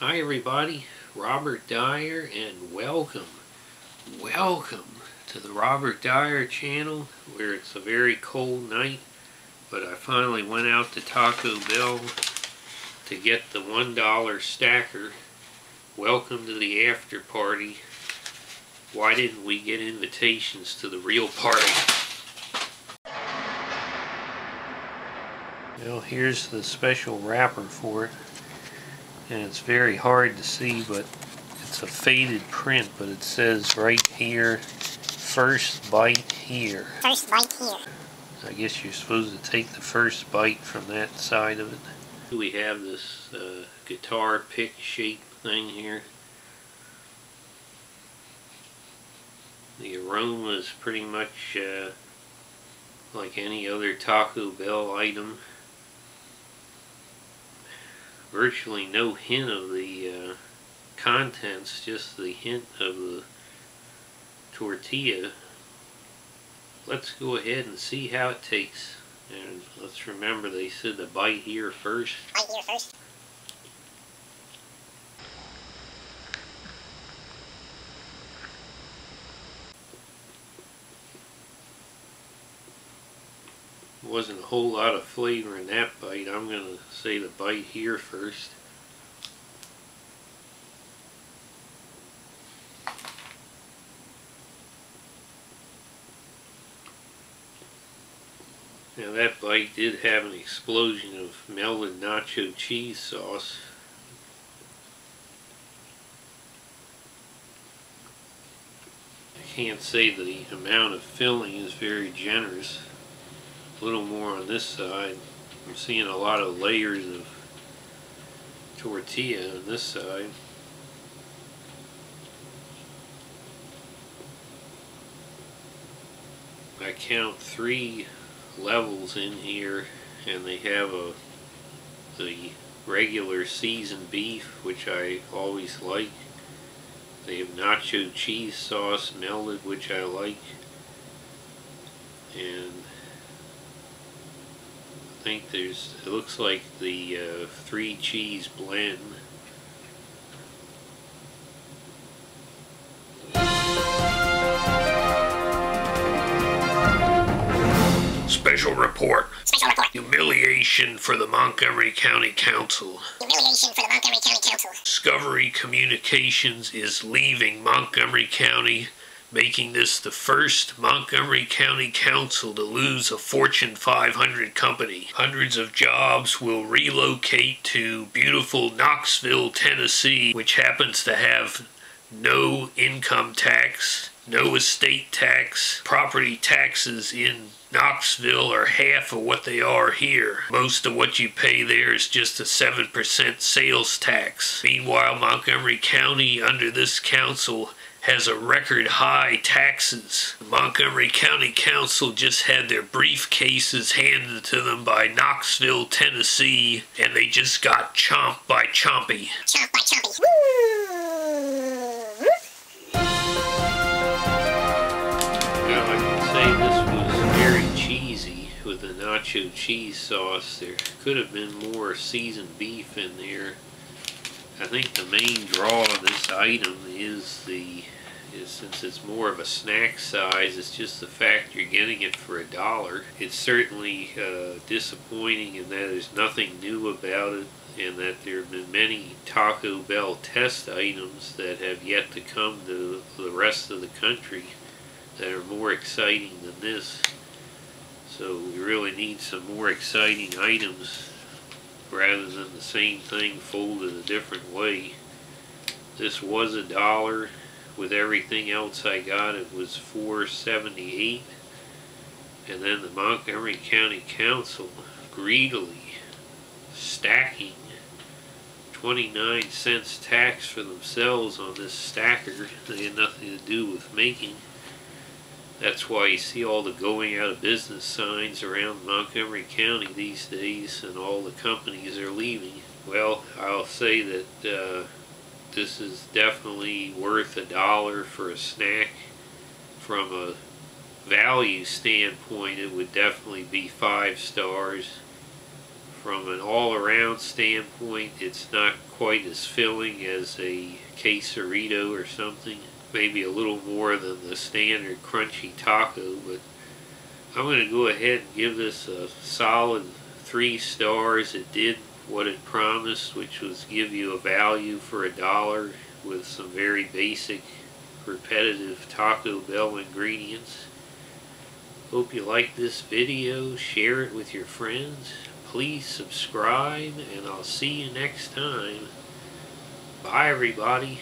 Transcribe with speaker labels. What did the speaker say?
Speaker 1: Hi everybody, Robert Dyer and welcome, welcome to the Robert Dyer channel where it's a very cold night but I finally went out to Taco Bell to get the $1 stacker. Welcome to the after party. Why didn't we get invitations to the real party? Well, here's the special wrapper for it and it's very hard to see but it's a faded print but it says right here first bite here.
Speaker 2: First bite here.
Speaker 1: I guess you're supposed to take the first bite from that side of it. We have this uh, guitar pick shape thing here? The aroma is pretty much uh, like any other Taco Bell item virtually no hint of the uh, contents, just the hint of the tortilla. Let's go ahead and see how it tastes. And let's remember they said the bite here first.
Speaker 2: Bite here first.
Speaker 1: Wasn't a whole lot of flavor in that bite. I'm going to say the bite here first. Now that bite did have an explosion of melted nacho cheese sauce. I can't say the amount of filling is very generous a little more on this side. I'm seeing a lot of layers of tortilla on this side. I count three levels in here and they have a the regular seasoned beef which I always like. They have nacho cheese sauce melted which I like and think there's, it looks like the uh, three cheese blend. Special report.
Speaker 2: Special report.
Speaker 1: Humiliation for the Montgomery County Council.
Speaker 2: Humiliation for the Montgomery County Council.
Speaker 1: Discovery Communications is leaving Montgomery County making this the first Montgomery County Council to lose a Fortune 500 company. Hundreds of jobs will relocate to beautiful Knoxville, Tennessee, which happens to have no income tax, no estate tax, property taxes in Knoxville are half of what they are here. Most of what you pay there is just a 7% sales tax. Meanwhile, Montgomery County, under this council, has a record high taxes. The Montgomery County Council just had their briefcases handed to them by Knoxville, Tennessee, and they just got chomped by Chompy.
Speaker 2: Chomp by Chompy.
Speaker 1: Now I can say this was very cheesy with the nacho cheese sauce. There could have been more seasoned beef in there. I think the main draw of this item is the is since it's more of a snack size, it's just the fact you're getting it for a dollar. It's certainly uh, disappointing in that there's nothing new about it and that there have been many Taco Bell test items that have yet to come to the rest of the country that are more exciting than this. So we really need some more exciting items rather than the same thing folded a different way. This was a dollar with everything else I got it was 478 and then the Montgomery County Council greedily stacking 29 cents tax for themselves on this stacker. They had nothing to do with making. That's why you see all the going out of business signs around Montgomery County these days and all the companies are leaving. Well I'll say that uh, this is definitely worth a dollar for a snack. From a value standpoint, it would definitely be five stars. from an all-around standpoint, it's not quite as filling as a quesarito or something. Maybe a little more than the standard crunchy taco, but I'm going to go ahead and give this a solid three stars. It did what it promised, which was give you a value for a dollar with some very basic, repetitive Taco Bell ingredients. Hope you like this video. Share it with your friends. Please subscribe, and I'll see you next time. Bye, everybody.